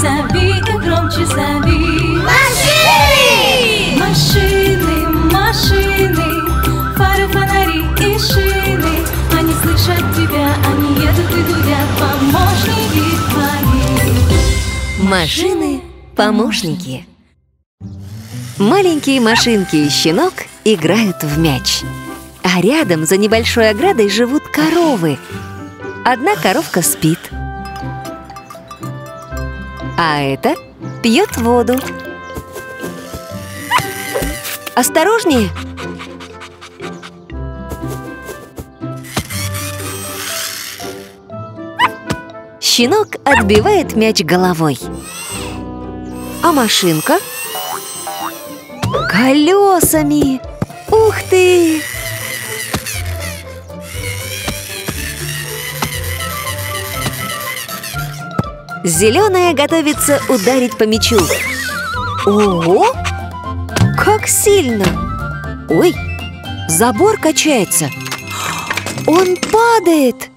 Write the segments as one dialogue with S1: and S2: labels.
S1: Зови и громче зови.
S2: Машины!
S1: Машины, машины, фары, фонари и шины. Они слышат тебя, они едут и гудят, помощники твои.
S3: Машины-помощники Маленькие машинки и щенок играют в мяч. А рядом за небольшой оградой живут коровы. Одна коровка спит А эта пьет воду Осторожнее! Щенок отбивает мяч головой А машинка? Колесами! Ух ты! Зеленая готовится ударить по мячу Ого! Как сильно! Ой, забор качается Он падает!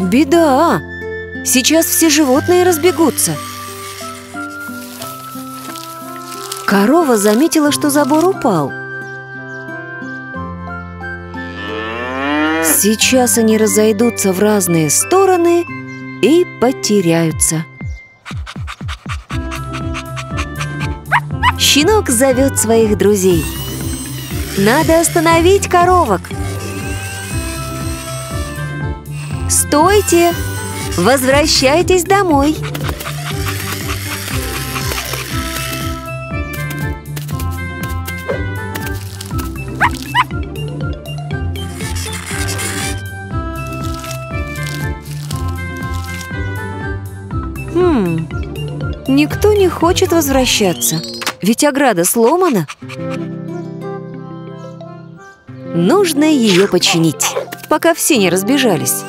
S3: Беда! Сейчас все животные разбегутся Корова заметила, что забор упал Сейчас они разойдутся в разные стороны и потеряются Щенок зовет своих друзей Надо остановить коровок Стойте! Возвращайтесь домой! Никто не хочет возвращаться, ведь ограда сломана. Нужно ее починить, пока все не разбежались.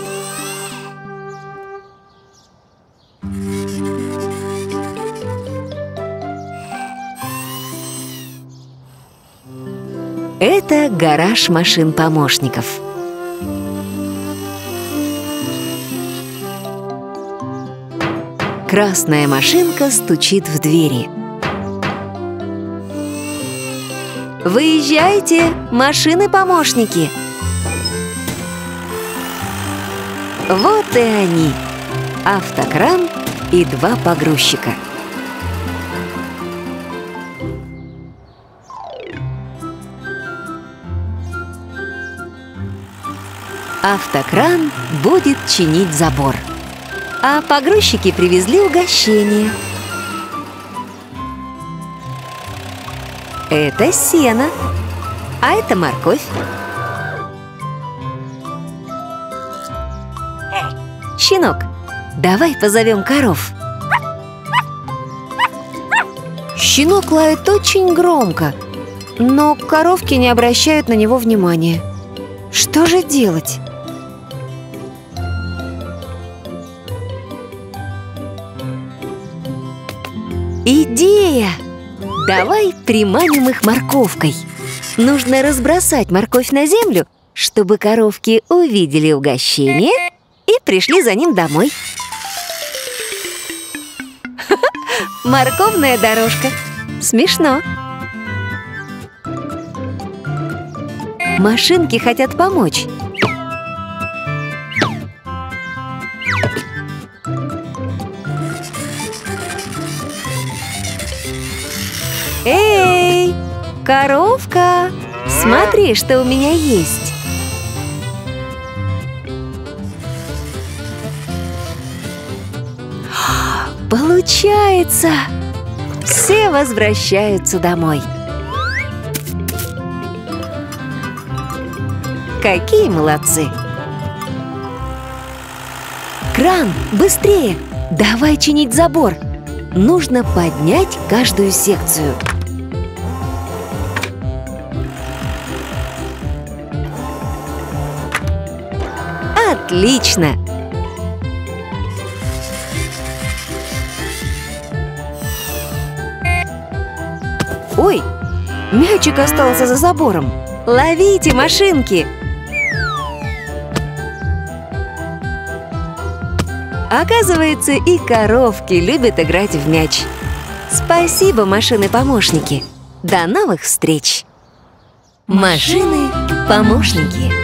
S3: Это гараж машин-помощников. Красная машинка стучит в двери. Выезжайте, машины-помощники! Вот и они! Автокран и два погрузчика. Автокран будет чинить забор. А погрузчики привезли угощение. Это сено, а это морковь. Щенок, давай позовем коров. Щенок лает очень громко, но коровки не обращают на него внимания. Что же делать? Идея! Давай приманим их морковкой. Нужно разбросать морковь на землю, чтобы коровки увидели угощение и пришли за ним домой. Морковная дорожка. Смешно. Машинки хотят помочь. Эй, коровка, смотри, что у меня есть. Получается! Все возвращаются домой. Какие молодцы! Кран, быстрее! Давай чинить забор! Нужно поднять каждую секцию. Отлично! Ой, мячик остался за забором. Ловите, машинки! Оказывается, и коровки любят играть в мяч. Спасибо, машины-помощники. До новых встреч! Машины-помощники.